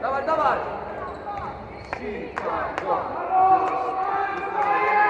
Давай, давай! Синь, два, два,